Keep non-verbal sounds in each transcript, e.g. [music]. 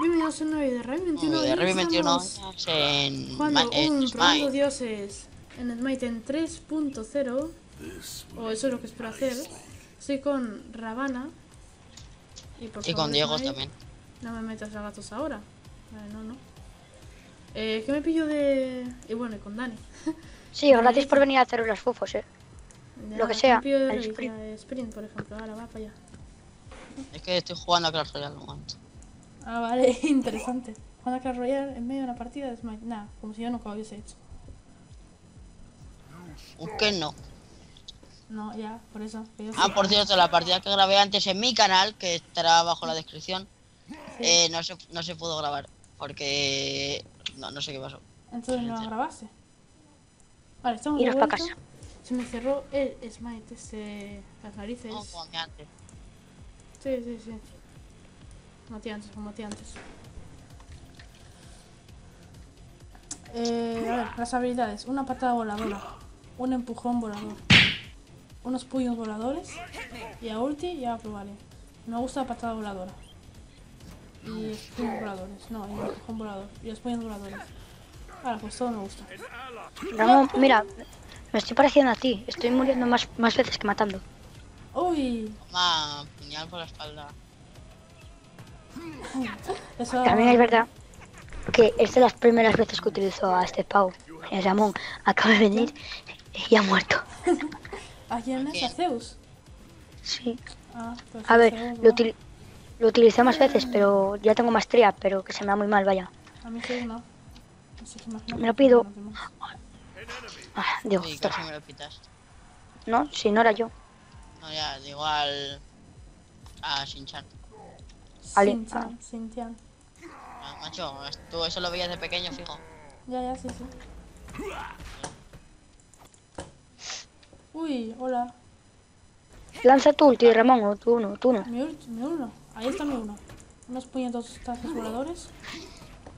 Remy 21. de Hoy Remy 21 estamos en, Jugando Ma- en un Probando Smite. Dioses en Smite en 3.0 O eso es lo que espero hacer Estoy con Ravana Y, por Y favor, con Diego Smite, también. No me metas a gatos ahora Vale, no, no eh, ¿Qué me pillo de...? Y bueno, y con Dani [laughs] Sí, gracias [laughs] por venir a hacer los fufos, eh. Ya, Lo que ¿qué sea, me pillo de el sprint. Sprint, por ejemplo, ahora va para allá Es que estoy jugando a Clash Royale un momento. Ah, vale, [laughs] interesante Juan a Clash Royale en medio de una partida de Smite Nada, como si yo nunca lo hubiese hecho ¿Un qué no? No, ya, por eso yo Ah, sí. por cierto, la partida que grabé antes en mi canal, que estará abajo en la descripción, eh, no, se, no se pudo grabar. Porque... No, no sé qué pasó. Entonces no la grabaste. Vale, estamos de Iros pa' vuelta. casa. Se me cerró el Smite, este, las narices. Como antes. Sí, sí, sí. Maté antes, como maté antes. Eh, a ver, las habilidades. Una patada voladora. Un empujón volador. Unos puños voladores. Y a ulti ya probaré. Me gusta la patada voladora. Y los puños voladores. No, y el empujón volador. Y los puños voladores. Ahora, pues todo me gusta. Ramón, mira, me estoy pareciendo a ti. Estoy muriendo más, más veces que matando. Uy, Toma, puñal por la espalda. Eso... También es verdad que es de las primeras veces que utilizo a este Pau. El Ramón acaba de venir y ha muerto. ¿A quién es? ¿A Zeus? Sí. Ah, pues A ver, Zeus, lo, util- lo utilicé más veces, pero ya tengo maestría, pero que se me da muy mal, vaya. A mí Zeus no. Así que imagino Me lo pido. Ah, digo, Uy, casi me lo no, si no era yo. No, ya, digo al... A Shinchan. Shin-chan, Shin-chan. Ah, macho, tú eso lo veías de pequeño, fijo. Ya, ya, sí, sí. Uy, hola. Lanza tu ulti, Ramón, o tú uno, tú uno. Mi, ult- mi uno. Ahí está mi uno. Unos puñetos tazos voladores.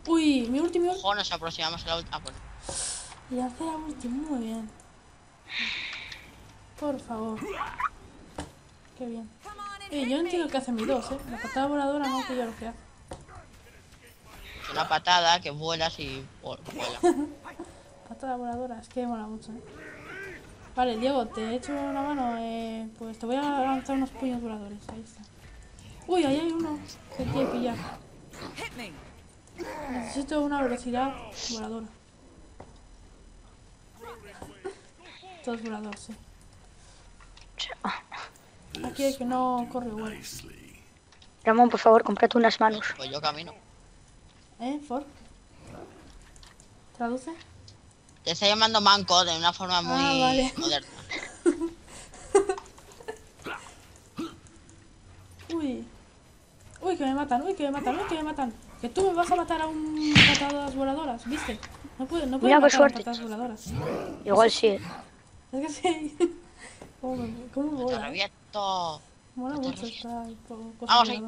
Uy, mi último. Ojo, nos aproximamos a la última. Ah, pues. Y hace la última, muy bien. Por favor. Qué bien. Eh, yo no entiendo qué hace mi dos, eh. La patada voladora no que yo lo que hace. Es una patada que vuelas y vuela. [laughs] Patada voladora, es que mola mucho, ¿eh? Vale, Diego, te he hecho una mano, eh, pues te voy a lanzar unos puños voladores, ahí está. Uy, ahí hay uno que quiere pillar. Necesito una velocidad voladora. Todos voladores, sí. Aquí el que no corre igual. Ramón, por favor, cómprate unas manos. Pues yo camino. ¿Eh, Ford? ¿Traduce? Te está llamando manco de una forma muy Ah, vale. moderna. [laughs] Uy. Uy, que me matan, uy, que me matan, uy, que me matan. Que tú me vas a matar a un patadas voladoras, ¿viste? No puedes, no Mira qué matar a suerte. patadas voladoras. Igual sí. Es que sí. [laughs] ¿Cómo, me- cómo Te mola? reviento. Mola mucho esta Vamos ahí.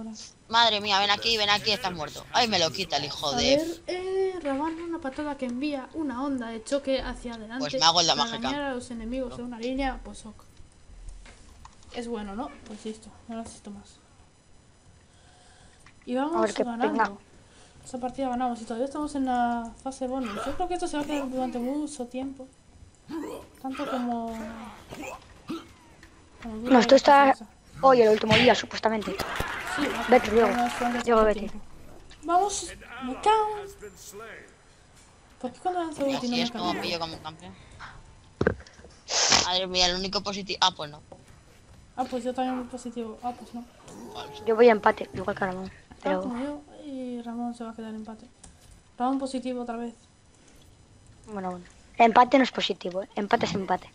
Madre mía, ven aquí, ven aquí, estás muerto. Ay, me lo quita el hijo A de... ver, eh, Raban, una patada que envía una onda de choque hacia adelante Pues me hago el para camp. a los enemigos en una línea, pues ok. Es bueno, ¿no? Pues listo, no necesito más. Y vamos A ver ganando. venga. Esta partida ganamos y todavía estamos en la fase bonus. Yo creo que esto se va a quedar durante mucho tiempo. Tanto como... No, esto está hoy, el último día, supuestamente. Sí, Vete, Diego, tanto vete. Vamos, me cago. ¿Por qué cuando lanzo ulti no me es como pillo como campeón. Madre mía, el único positivo... Ah, pues no. Ah, pues yo también muy positivo. Ah, pues no. Yo voy a empate, igual que Ramón. Ah, Pero como yo. Y Ramón se va a quedar en empate. Ramón positivo otra vez. bueno, bueno. Empate no es positivo, ¿eh? empate es empate.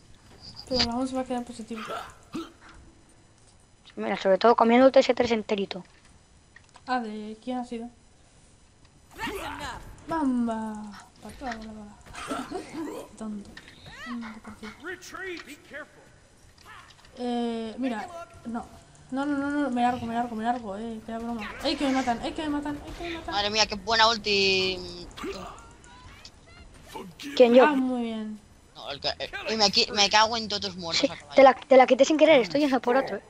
Pero Ramón se va a quedar positivo. Mira, sobre todo comiéndote ese 3 enterito. Ah, ¿de quién ha sido? ¡Bamba! Patada voladora. Tonto. Eh, mira, no. No, no, no, no, me largo, me largo, me largo, eh, que broma. ¡Ey, que me matan! ¡Ey, que me matan! ¡Ey, que me matan! Madre mía, qué buena ulti. ¿Quién yo? Ah, muy bien. No, el que- eh, y me, cago en todos muertos. Sí, te la, te la quité sin querer, estoy yendo por otro. ¿eh?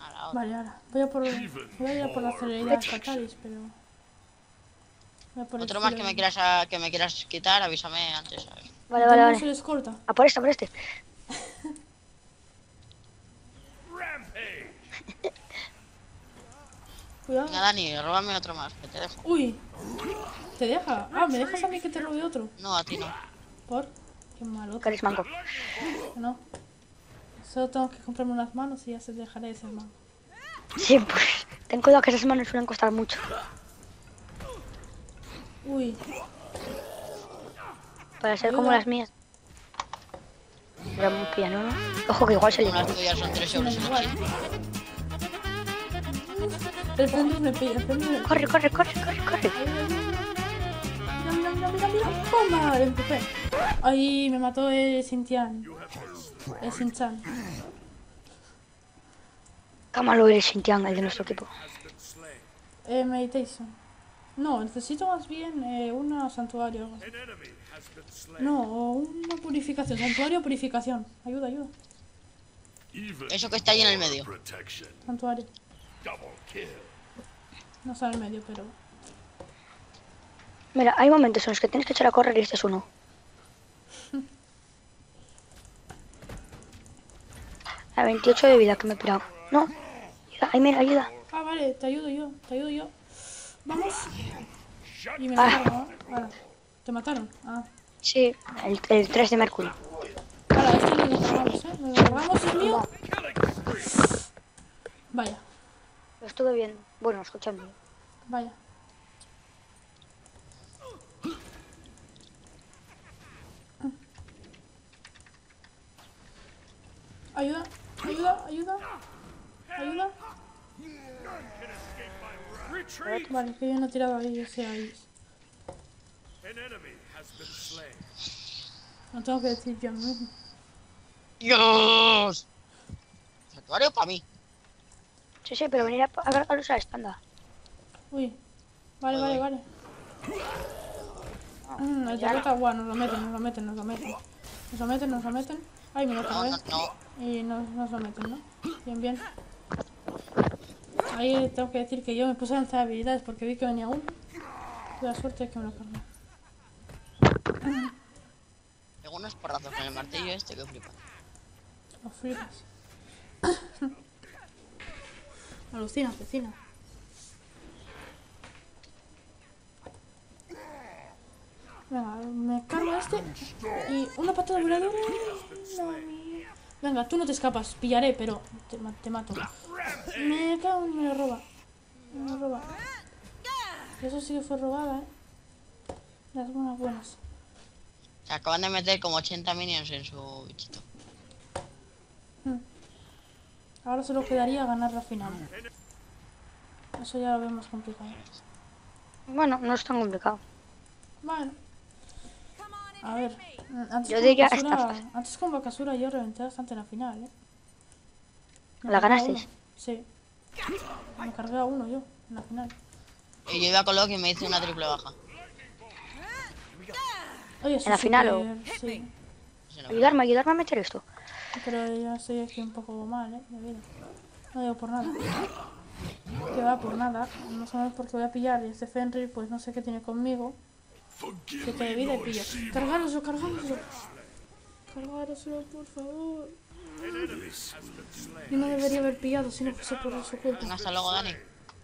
A la otra. Vale, ahora. Voy a por, voy a ir a por la celeridad Catalis, pero... Voy a por el Otro más que me quieras a- que me quieras quitar, avísame antes, ¿sabes? Vale, vale, ¿Dónde se vale. les corta? A por este, a por este. Cuidado. Venga, Dani, róbame otro más, que te dejo. Uy. ¿Te deja? Ah, ¿me dejas a mí que te robe otro? No, a ti no. ¿Por? Qué malo. Que eres manco. No. Solo tengo que comprarme unas manos y ya se dejaré de ser malo. Sí, pues. Ten cuidado que esas manos suelen costar mucho. Uy. Para ser como las mías. Era muy piano, ¿no? Ojo que igual se le tuyas son 3 euros. El me pilla, el Fendus me pilla. Corre, corre, corre, corre, corre. Mira, mira, mira, mira, mira. ¡Toma! Empujé. Ahí me mató el Sintian. El Sinchan. Qué malo eres, Xinjiang, el de nuestro equipo. Eh, meditation. No, necesito más bien eh, una santuario. No, una purificación. Santuario o purificación. Ayuda, ayuda. Eso que está ahí en el medio. Santuario. No está en el medio, pero. Mira, hay momentos en los que tienes que echar a correr y este es uno. [laughs] A 28 de vida que me he pirado. No. Ayuda, ay, mira, ayuda. Ah, vale, te ayudo yo, te ayudo yo. Vamos. Y me Ah. mataron, ¿no? Ahora. ¿Te mataron? Ah. Sí, el, el 3 de Mercurio. Ahora, este lo cargamos, ¿eh? Lo cargamos, es mío. Vaya, Lo estuve viendo. Bueno, escuchando. vaya. Vale, que yo no he tirado ahí, ahí. Has been slain. No tengo que decir yo mismo. ¡Dios! Santuario para mí. Sí, sí, pero venir a, a cargarlos a la espalda. Uy. Vale, vale, vale. Mm, el tarjeta, guau, nos lo meten, nos lo meten, nos lo meten. Nos lo meten, nos lo meten. Ay, me lo No, no, no. Y nos, nos lo meten, ¿no? Bien, bien. Ahí tengo que decir que yo me puse a lanzar habilidades porque vi que venía uno. Tuve la suerte de que me lo cargué. Tengo unos porrazos con el martillo este que flipa. Lo flipas. [coughs] Alucinas, vecina. Venga, me cargo a este. Y una patada voladora. Venga, tú no te escapas. Pillaré, pero te mato. Me cago en me lo roba. Me lo roba. Eso sí que fue robada, eh. Las buenas buenas. Se acaban de meter como 80 minions en su bichito. Ahora solo quedaría ganar la final. Eso ya lo veo más complicado. Bueno, no es tan complicado. Bueno. A ver. Antes Yo con diría Bakasura-. Antes con Bakasura yo reventé bastante la final, ¿eh? ¿La ganasteis? Sí. Me cargué a uno yo en la final. Y yo iba con Loki y me hice una triple baja. Oye, ¿En la final o? Sí. Ayudarme, ayudarme a meter esto. Pero yo estoy aquí un poco mal, ¿eh? De vida. No digo por nada. Que va por nada. No sabemos por qué voy a pillar. Y este Fenrir, pues no sé qué tiene conmigo. Forgive Siete de vida y. Siva. Cargároslo, cargároslo. Cargároslo, por favor. Yo no debería haber pillado si no fuese por su culpa. Venga, hasta luego, Dani.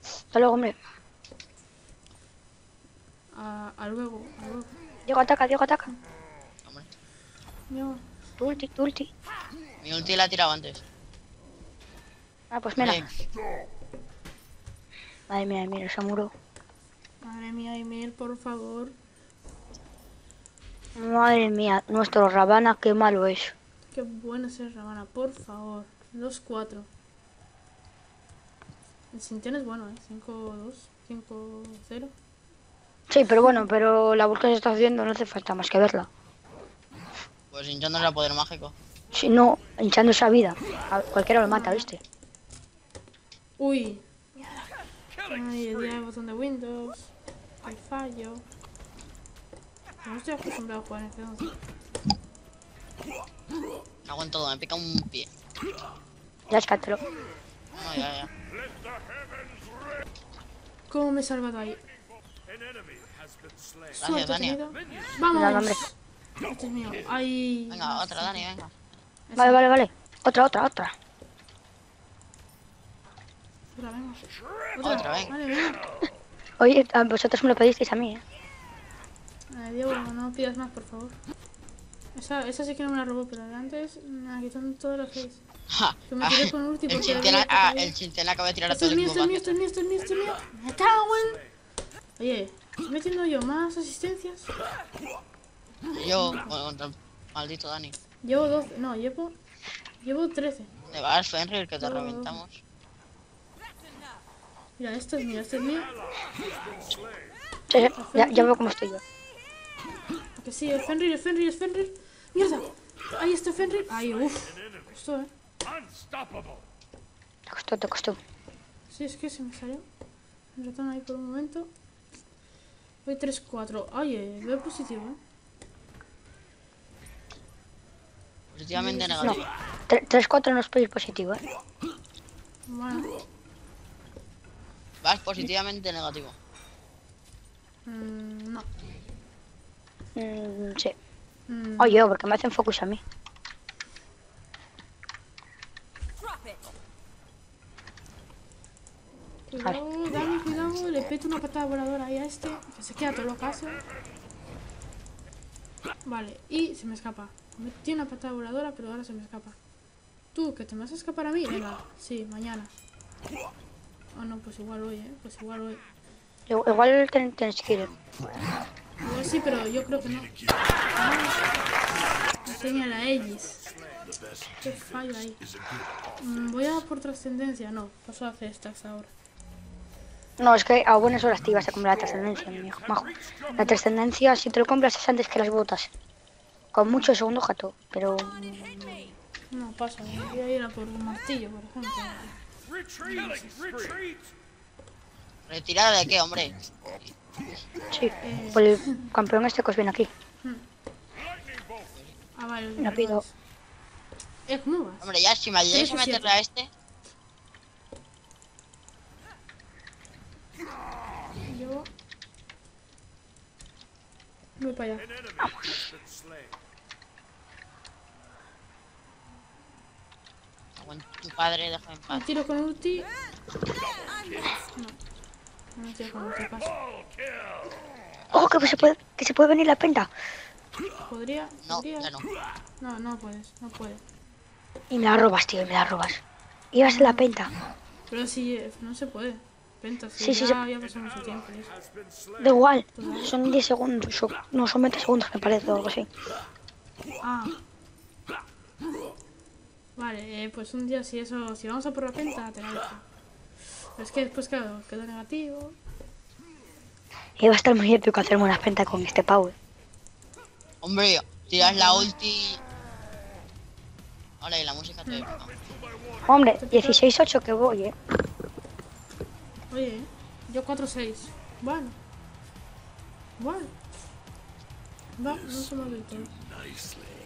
Hasta luego, hombre. A, a luego, a luego. Diego, ataca, Diego, ataca. Hombre. Yo, Tu ulti, tu ulti. Mi ulti la he tirado antes. Ah, pues mira. Madre mía, mira, ese muro. madre mía, Emil, por favor. Madre mía, nuestro Rabana, qué malo es. Qué bueno ser Ravana, por favor. 2-4. El Sintian es bueno, ¿eh? 5-2, 5-0. Sí, pero bueno, pero la busca se está haciendo, no hace falta más que verla. Pues hinchándose a poder mágico. Sí, no, hinchándose a vida. A cualquiera lo mata, ¿viste? Uy. Ay, el botón de Windows. Hay fallo. No estoy acostumbrado a jugar en este 11. No aguanto todo, me pica un pie. Rescátalo. No, ya, ya. ¿Cómo me he salvado ahí? Gracias, Dani. Vamos. Dios este mío, ahí. Venga, otra, Dani, venga. Vale, vale, vale. Otra, otra, otra. Otra, venga. Otra, otra venga. Venga. Oye, vosotros me lo pedisteis a mí, eh Diego, no pidas más, por favor. Esa, esa sí que no me la robó, pero antes me quitaron todos los face. Ja, Que me tiré con ulti el porque Chintena, había ah, el Chintena acaba de tirar a Esto todo es el mío, esto es mío, esto es mío, esto es mío, esto es mío. Me cago en... Oye, ¿estoy metiendo yo más asistencias? Yo, bueno, contra el maldito Dani. Llevo 12, no, llevo... Llevo 13. ¿Te vas, Fenrir, que te No. reventamos? Mira, esto es mío, esto es mío. Sí, sí, ya, ya veo cómo estoy yo. ¿A Que sí, es Fenrir, es Fenrir, es Fenrir. ¡Mierda! Ahí está Fenrir. Ahí, uff. Costó, eh. Te costó, te costó. Sí, es que se me salió. El ratón ahí por un momento. Voy 3-4. Oye, veo positivo, eh. Positivamente No, negativo. 3-4 no es pedir positivo, ¿eh? Bueno. Vas positivamente negativo. mm, no. Mm, sí. Mm, Oye, porque me hacen focus a mí. Cuidado, Dani, cuidado. Le peto una patada voladora ahí a este. Que se queda todo lo caso. Vale, y se me escapa. Metí una patada voladora, pero ahora se me escapa. Tú, que te me vas a escapar a mí. Venga, sí, mañana. Oh, no, pues igual hoy, eh. Pues igual hoy. Igual igual ten- tenéis que ir. Igual sí, pero yo creo que no. Enseña a Aegis. Qué fallo ahí. Mm, Voy a por trascendencia. No, paso a hacer stacks ahora. No, es que a buenas horas te ibas a comprar la trascendencia, mi hijo, majo. La trascendencia, si te lo compras, es antes que las botas. Con mucho segundo jato, pero... No, paso. Voy a ir a por un martillo, por ejemplo. ¿Retirada de qué, hombre? Sí, por el campeón este que os viene aquí. Ah, vale. No pido. Eh, ¿cómo vas? Hombre, ya, si me ayudáis a meterle a este. Yo... Voy para allá. Cago en tu padre, déjame en paz. tiro con ulti. No. No. ¡Oh, que se puede, que se puede venir la penta! ¿Podría? No, ¿Podría? ya no. No, no puedes, no puedes. Y me la robas, tío, y me la robas. Ibas en la penta. Pero si eh, no se puede. Penta, si Sí, sí, ya, ya pasó mucho tiempo. eso. Da igual, son 10 segundos, son- no, son 20 segundos me parece, o algo así. Ah. Vale, eh, pues un día si eso, si vamos a por la penta, te la dejo. Pero es que después, claro, quedó negativo. Y va a estar muy épico hacerme una penta con este Pau. eh. Hombre, tiras la ulti. Hola, y la música te épica. Hombre, 16-8 que voy, eh. Oye, eh, yo 4-6. Bueno. Bueno. Va, no se me.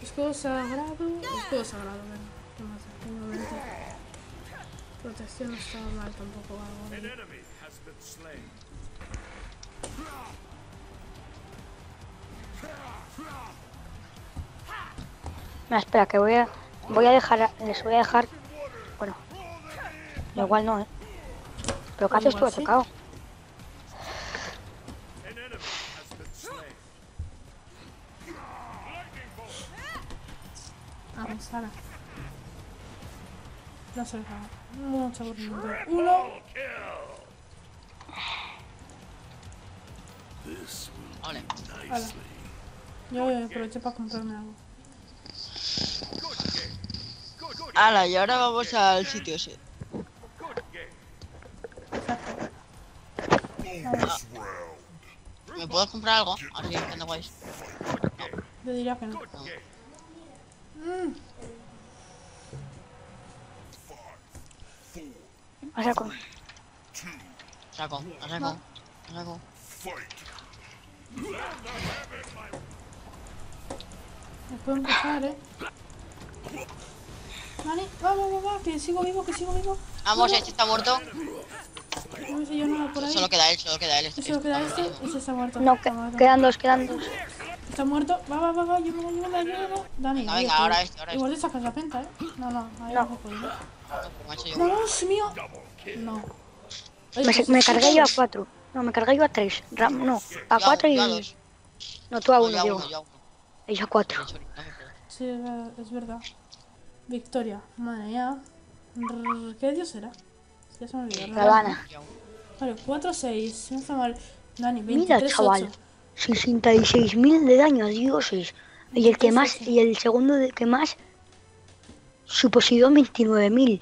Escudo sagrado. Escudo sagrado, venga. ¿Qué más? Protección no está mal tampoco. Mira, espera, que voy a, voy a dejar, les voy a dejar, bueno, igual no, eh. Pero ¿qué haces tú atacado? Vamos, Sara. No se Uno. Vale. Yo aproveché para comprarme algo. Hala, y ahora vamos al sitio ese. ¿Me puedo comprar algo? Así que no guays. Yo diría que no. O sea, con- Saco, la saco, la saco. Me puedo empezar, eh. Vale, va, va, va, va, que sigo vivo, que sigo vivo. Vamos, este está muerto. No me sé yo nada por ahí. Solo queda él, solo queda él. Este- Solo queda este. Ese está muerto. No, está muerto. quedan dos, quedan dos. Está muerto. Va, va, va, va. Ayúdame, ayúdame, ayúdame. Dani. Venga, oye, venga, que- ahora este, ahora Igual te sacas la penta, ¿eh? No, no. Ahí No. no. se es mío. No. Me, me cargué yo a súper- cuatro. No, me cargué yo a tres. Ram, no, a yo cuatro y... No, tú a No, uno, yo a digo. uno, yo a uno. Y yo a cuatro. De hecho, no me acuerdo. Sí, es ver- es verdad. Victoria. Madre mía. ¿Qué dios era? Ya se me olvidó. Ravana. Yo a uno. Vale, 4-6. No está mal. Dani, Mira, 23 chaval. 66.000 de daño, dioses. Y el que más, y el segundo de que más, su Poseidón 29.000.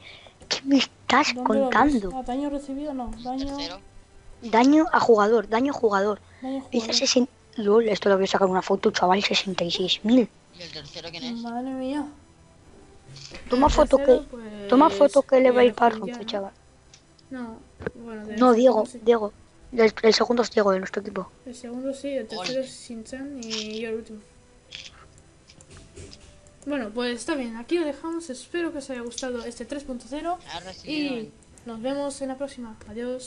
¿Qué me estás contando? Ah, daño recibido, no. Daño. Daño a jugador, daño a jugador. Daño Dice jugador. 60... LOL, esto lo voy a sacar una foto, chaval, 66.000. ¿Y el tercero quién es? Madre mía. Toma El foto tercero, que... pues, Toma foto que le va a ir para Julián, rompe, ¿no? chaval. No, bueno, No, Diego, sí. Diego. El, el segundo es Diego de nuestro equipo. El segundo sí, el tercero Ole. es Shinchan y yo el último. Bueno, pues está bien, aquí lo dejamos. Espero que os haya gustado este 3.0 Ha recibido y nos vemos en la próxima. Adiós.